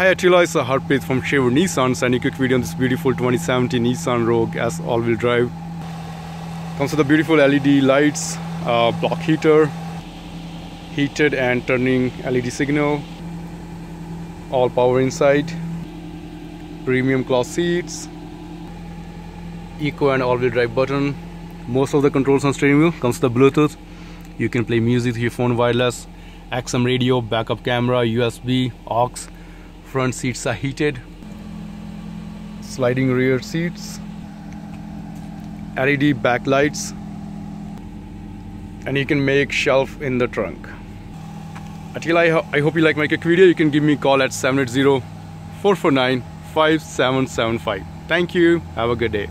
Hi Attila, it's Harpreet from Sherwood Nissan sending a quick video on this beautiful 2017 Nissan Rogue S all-wheel drive. Comes with the beautiful LED lights, uh, block heater, heated and turning LED signal, all power inside, premium cloth seats, eco and all-wheel drive button. Most of the controls on steering wheel comes with the Bluetooth. You can play music through your phone wireless, XM radio, backup camera, USB, aux front seats are heated. Sliding rear seats. LED backlights. And you can make shelf in the trunk. Until I, ho I hope you like my quick video. You can give me a call at 780-449-5775 thank you. Have a good day